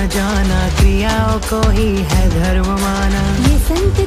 न जाना क्रियाओं को ही है धर्म माना ये संत